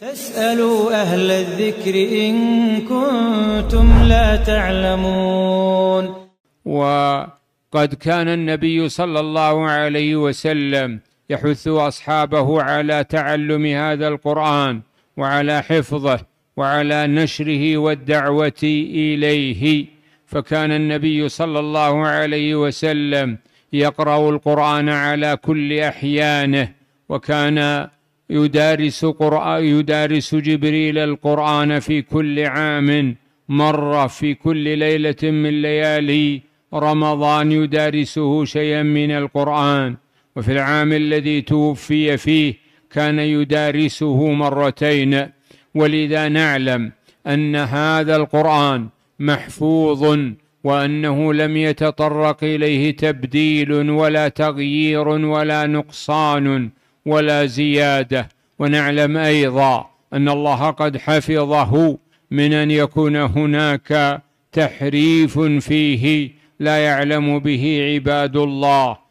فاسألوا أهل الذكر إن كنتم لا تعلمون. وقد كان النبي صلى الله عليه وسلم يحث أصحابه على تعلم هذا القرآن وعلى حفظه وعلى نشره والدعوة إليه. فكان النبي صلى الله عليه وسلم يقرأ القرآن على كل أحيانه وكان يدارس قرآن يدارس جبريل القرآن في كل عام مرة في كل ليلة من ليالي رمضان يدارسه شيئا من القرآن. وفي العام الذي توفي فيه كان يدارسه مرتين. ولذا نعلم أن هذا القرآن محفوظ وأنه لم يتطرق إليه تبديل ولا تغيير ولا نقصان. ولا زيادة. ونعلم أيضا أن الله قد حفظه من أن يكون هناك تحريف فيه لا يعلم به عباد الله.